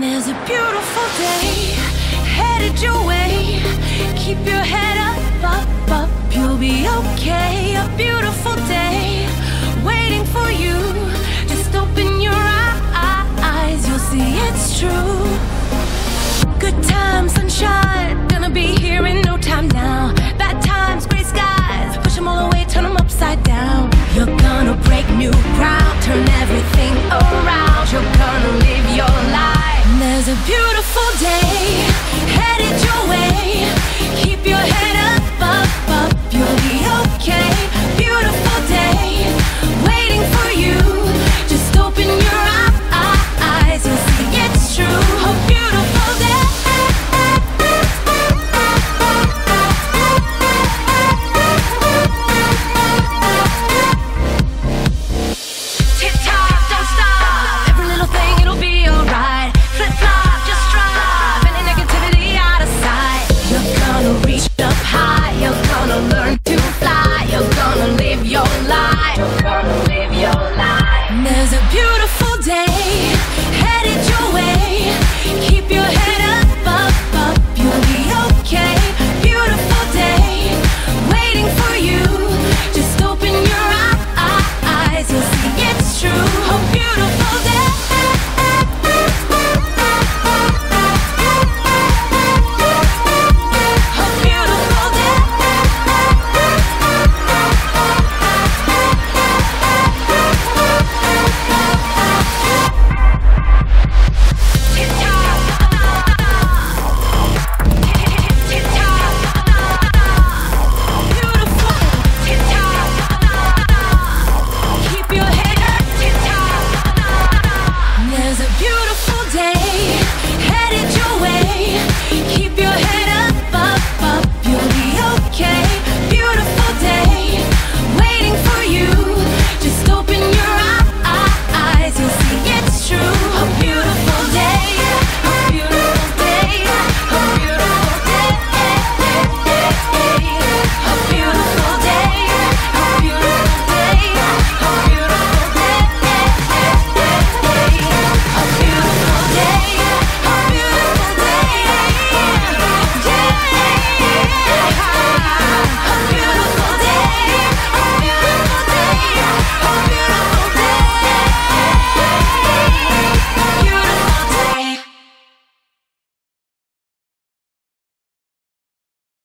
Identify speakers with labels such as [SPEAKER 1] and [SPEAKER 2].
[SPEAKER 1] There's a beautiful day headed your way. Keep your head up, up, up. You'll be okay. A beautiful day waiting for you. Just open your eyes, you'll see it's true.